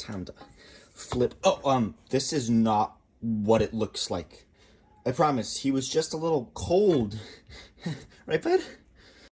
time to flip. Oh, um, this is not what it looks like. I promise, he was just a little cold. right, bud?